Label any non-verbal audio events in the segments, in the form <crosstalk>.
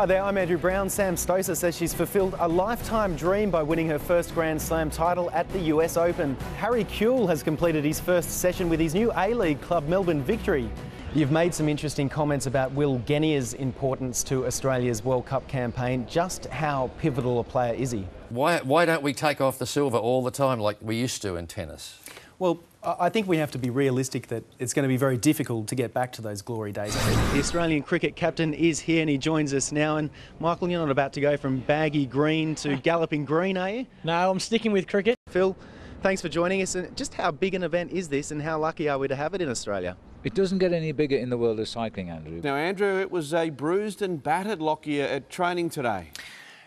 Hi there, I'm Andrew Brown. Sam Stosur says she's fulfilled a lifetime dream by winning her first Grand Slam title at the US Open. Harry Kewell has completed his first session with his new A-League club Melbourne Victory. You've made some interesting comments about Will Genia's importance to Australia's World Cup campaign. Just how pivotal a player is he? Why, why don't we take off the silver all the time like we used to in tennis? Well, I think we have to be realistic that it's going to be very difficult to get back to those glory days. The Australian cricket captain is here and he joins us now. And Michael, you're not about to go from baggy green to <laughs> galloping green, are you? No, I'm sticking with cricket. Phil, thanks for joining us. And just how big an event is this and how lucky are we to have it in Australia? It doesn't get any bigger in the world of cycling, Andrew. Now, Andrew, it was a bruised and battered Lockyer at training today.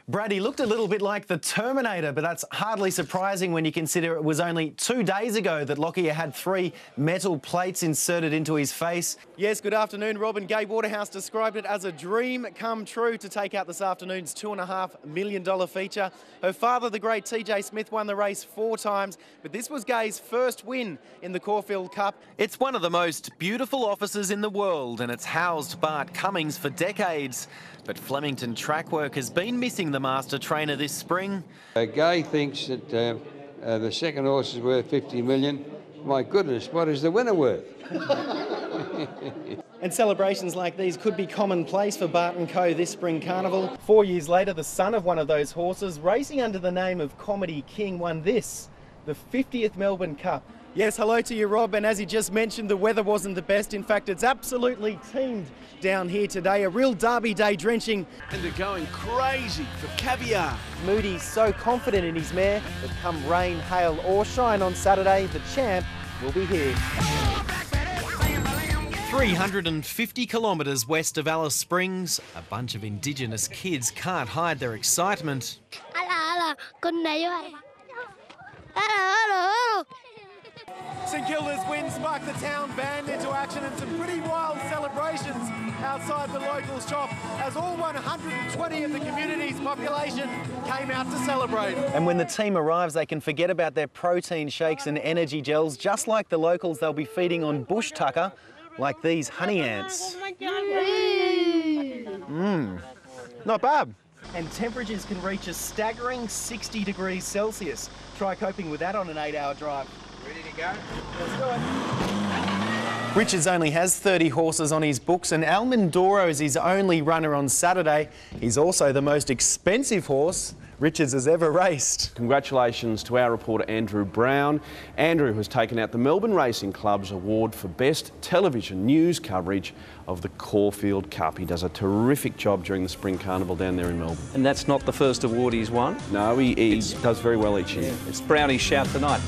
Brad, he looked a little bit like the Terminator, but that's hardly surprising when you consider it was only two days ago that Lockyer had three metal plates inserted into his face. Yes, good afternoon, Robin. Gai Waterhouse described it as a dream come true to take out this afternoon's $2.5 million feature. Her father, the great TJ Smith, won the race four times, but this was Gai's first win in the Caulfield Cup. It's one of the most beautiful offices in the world, and it's housed Bart Cummings for decades. But Flemington Trackwork has been missing the master trainer this spring. Uh, Gai thinks that uh, uh, the second horse is worth 50 million. My goodness, what is the winner worth? <laughs> and celebrations like these could be commonplace for Bart & Co this spring carnival. Four years later, the son of one of those horses, racing under the name of Comedy King, won this, the 50th Melbourne Cup. Yes, hello to you, Rob. And as he just mentioned, the weather wasn't the best. In fact, it's absolutely teemed down here today. A real derby day drenching. And they're going crazy for caviar. Moody's so confident in his mare that come rain, hail, or shine on Saturday, the champ will be here. 350 kilometres west of Alice Springs, a bunch of Indigenous kids can't hide their excitement. Hello, hello. Hello, hello. St Kilda's win sparked the town band into action and some pretty wild celebrations outside the local shop as all 120 of the community's population came out to celebrate. And when the team arrives, they can forget about their protein shakes and energy gels. Just like the locals, they'll be feeding on bush tucker like these honey ants. Oh my god! Mmm, not bad. And temperatures can reach a staggering 60 degrees Celsius. Try coping with that on an eight hour drive. Ready to go? Let's do it. Richards only has 30 horses on his books and almandoro is his only runner on Saturday. He's also the most expensive horse Richards has ever raced. Congratulations to our reporter Andrew Brown. Andrew has taken out the Melbourne Racing Club's award for Best Television News Coverage of the Caulfield Cup. He does a terrific job during the Spring Carnival down there in Melbourne. And that's not the first award he's won? No, he, he does very well each year. Yeah, it's Brownie's shout tonight.